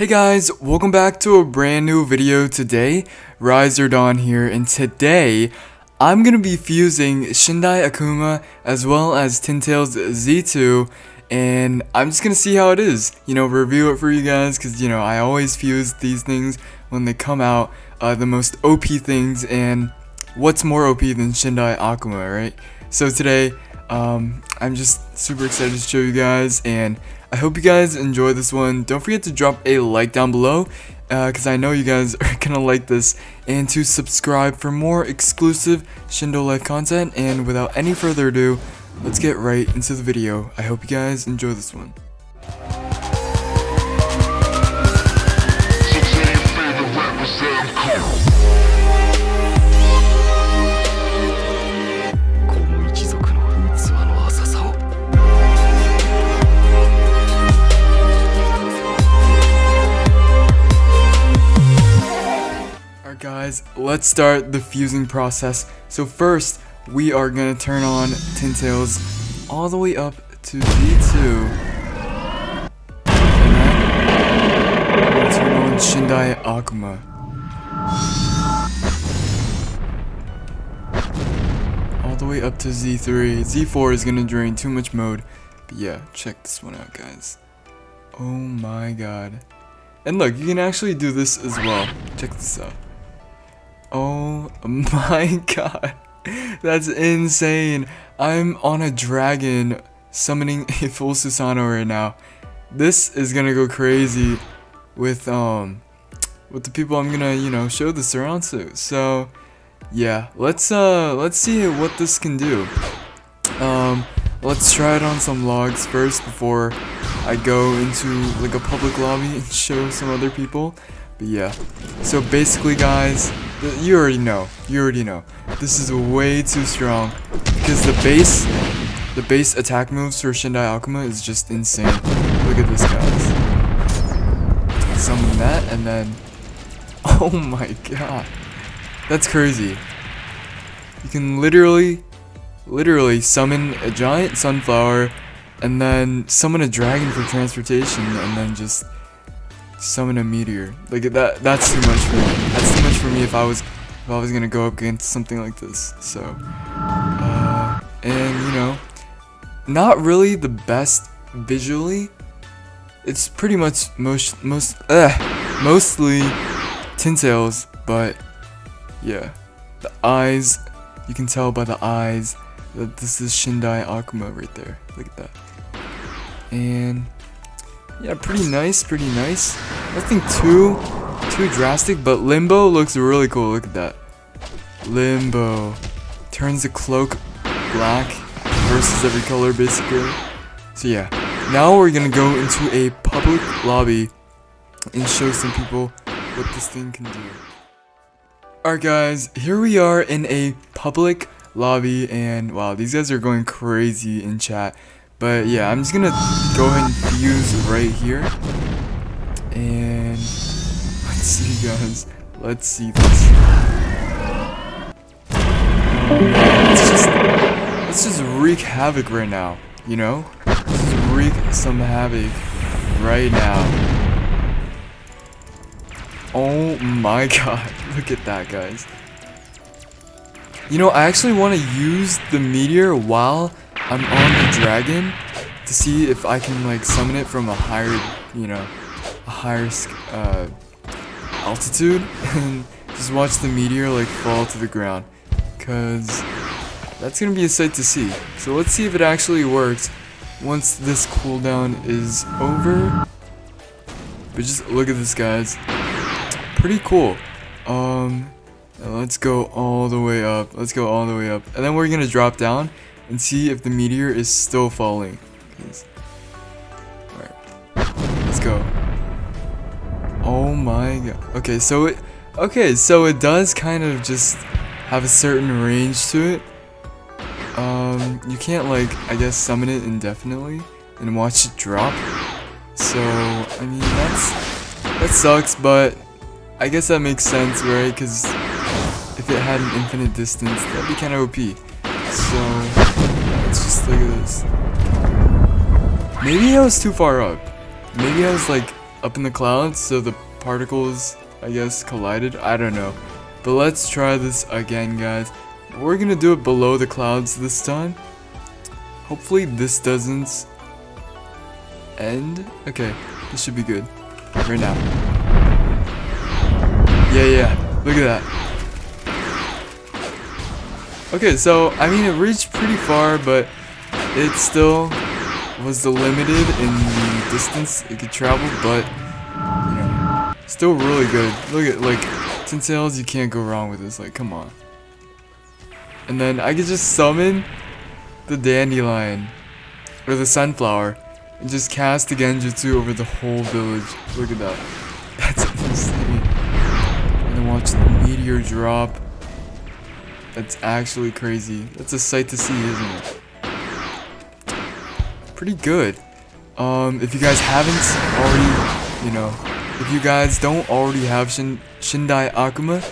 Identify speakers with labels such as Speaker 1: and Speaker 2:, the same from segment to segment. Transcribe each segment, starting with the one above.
Speaker 1: Hey guys, welcome back to a brand new video today. Riser Dawn here, and today I'm gonna be fusing Shindai Akuma as well as Tyn Tails Z2, and I'm just gonna see how it is. You know, review it for you guys, cause you know I always fuse these things when they come out, uh, the most OP things, and what's more OP than Shindai Akuma, right? So today, um, I'm just super excited to show you guys, and I hope you guys enjoy this one. Don't forget to drop a like down below, because uh, I know you guys are gonna like this, and to subscribe for more exclusive Shindo Life content. And without any further ado, let's get right into the video. I hope you guys enjoy this one. Guys, let's start the fusing process. So first, we are to turn on Tyn Tails all the way up to Z2. And then turn on Shindai Akuma. All the way up to Z3. Z4 is to drain too much mode. But yeah, check this one out, guys. Oh my god. And look, you can actually do this as well. Check this out. Oh my god. That's insane. I'm on a dragon summoning a full Susanoo right now. This is gonna go crazy with um with the people I'm gonna, you know, show this around to. So yeah, let's uh let's see what this can do. Um let's try it on some logs first before I go into like a public lobby and show some other people. But yeah. So basically guys, you already know. You already know. This is way too strong. Because the base the base attack moves for Shindai Akuma is just insane. Look at this guys. Summon that and then Oh my god. That's crazy. You can literally literally summon a giant sunflower and then summon a dragon for transportation and then just summon a meteor. Like that that's too much for me. That's too much for me if I was if I was gonna go up against something like this. So uh, and you know not really the best visually. It's pretty much most most uh, mostly Tyn Tails, but yeah. The eyes you can tell by the eyes that this is Shindai Akuma right there. Look at that. And yeah, pretty nice, pretty nice. Nothing too, too drastic, but Limbo looks really cool. Look at that. Limbo. Turns the cloak black versus every color, basically. So yeah. Now we're gonna go into a public lobby and show some people what this thing can do. Alright guys, here we are in a public lobby and wow, these guys are going crazy in chat. But yeah, I'm just gonna go ahead and fuse right here. And let's see guys. Let's see this. Let's just let's just wreak havoc right now, you know? Let's wreak some havoc right now. Oh my god, look at that guys. You know, I actually want to use the meteor while I'm on the dragon to see if I can like summon it from a higher, you know, a higher uh, altitude and just watch the meteor like fall to the ground because that's gonna be a sight to see. So let's see if it actually works once this cooldown is over. But just look at this guys. Pretty cool. Um let's go all the way up. Let's go all the way up. And then we're gonna drop down and see if the meteor is still falling. Alright. Let's go. Oh my god. Okay, so it okay, so it does kind of just have a certain range to it. Um, you can't like I guess summon it indefinitely and watch it drop. So I mean that's that sucks, but I guess that makes sense, right? Because if it had an infinite distance, that'd be kind of OP. So, let's just look at this. Maybe I was too far up. Maybe I was like up in the clouds, so the particles, I guess, collided. I don't know. But let's try this again, guys. We're gonna do it below the clouds this time. Hopefully this doesn't end. Okay, this should be good. Right now. Yeah, yeah, look at that. Okay, so, I mean, it reached pretty far, but it still was limited in the distance it could travel, but, know, still really good. Look at, like, Tyn Tails, you can't go wrong with this, like, come on. And then I could just summon the Dandelion, or the Sunflower, and just cast the Genjutsu over the whole village. Look at that. That's insane. And then watch the meteor drop. That's actually crazy. That's a sight to see, isn't it? Pretty good. Um, if you guys haven't already, you know, if you guys don't already have Shin Shindai Akuma,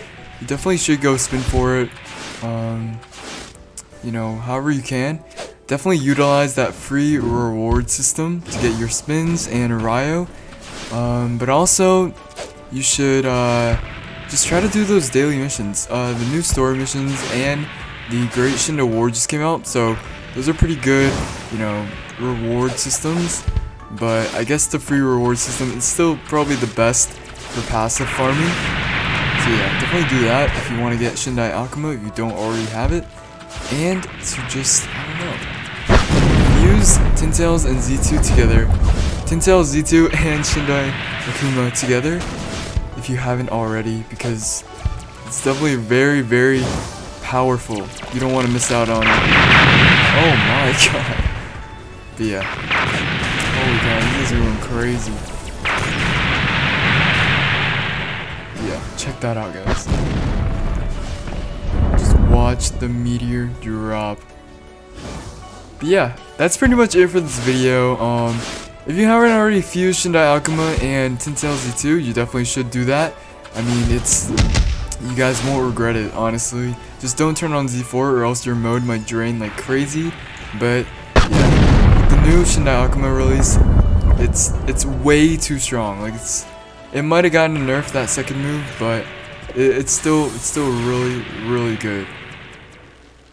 Speaker 1: you definitely should go spin for it. Um, you know, however you can. Definitely utilize that free reward system to get your spins and Ryo. Um, but also, you should, uh, just try to do those daily missions. Uh, the new story missions and the Great Shindo Award just came out, so those are pretty good, you know, reward systems. But I guess the free reward system is still probably the best for passive farming. So yeah, definitely do that if you want to get Shindai Akuma if you don't already have it. And to just, I don't know, use Tyn Tails and Z2 together. Tyn Tails, Z2, and Shindai Akuma together if you haven't already because it's definitely very, very powerful. You don't want to miss out on it. Oh my god. But yeah. Holy god, guys are going crazy. Yeah, check that out guys. Just watch the meteor drop. But yeah, that's pretty much it for this video. Um, if you haven't already fused Shindai Akuma and Tyn Tail Z2, you definitely should do that. I mean, it's... You guys won't regret it, honestly. Just don't turn on Z4 or else your mode might drain like crazy. But, yeah. The new Shindai Akuma release, it's it's way too strong. Like, it's... It might have gotten a nerf that second move, but it, it's still it's still really, really good.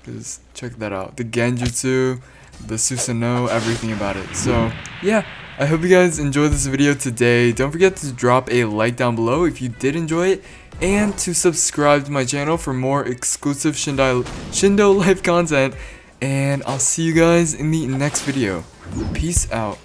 Speaker 1: Because, check that out. The Genjutsu, the Susanoo, everything about it. So, yeah. I hope you guys enjoyed this video today. Don't forget to drop a like down below if you did enjoy it. And to subscribe to my channel for more exclusive Shindai, Shindo Life content. And I'll see you guys in the next video. Peace out.